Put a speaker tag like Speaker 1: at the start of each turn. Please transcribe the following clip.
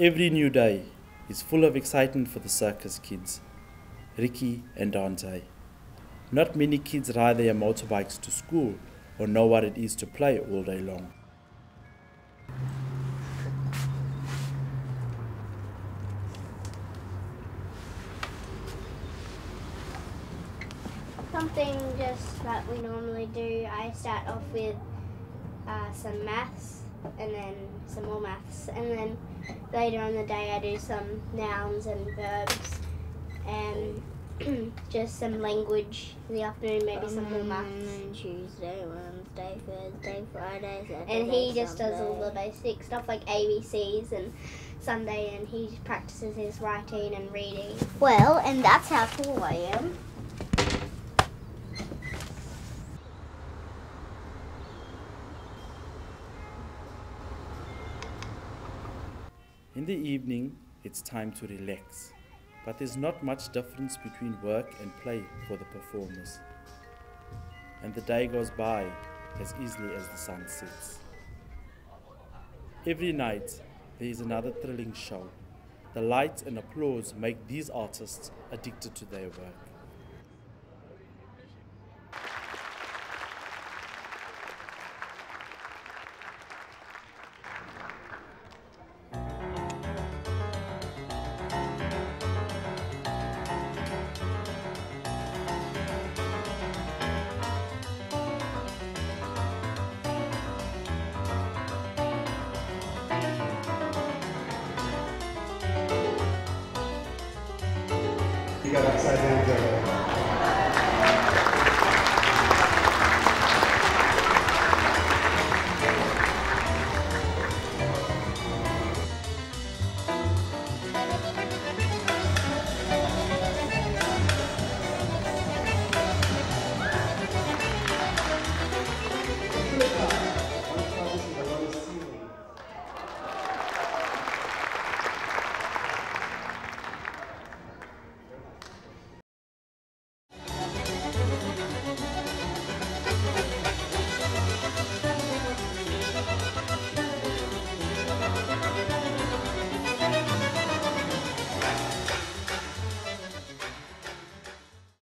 Speaker 1: Every new day is full of excitement for the circus kids, Ricky and Dante. Not many kids ride their motorbikes to school or know what it is to play all day long.
Speaker 2: Something just that we normally do, I start off with uh, some maths and then some more maths and then later on the day I do some nouns and verbs and just some language in the afternoon, maybe some more um, maths.
Speaker 3: Tuesday, Wednesday, Thursday, Friday, Saturday,
Speaker 2: And he just does all the basic stuff like ABCs and Sunday and he practices his writing and reading.
Speaker 3: Well, and that's how tall I am.
Speaker 1: In the evening, it's time to relax, but there's not much difference between work and play for the performers. And the day goes by as easily as the sun sets. Every night, there is another thrilling show. The lights and applause make these artists addicted to their work.
Speaker 4: You got excited uh,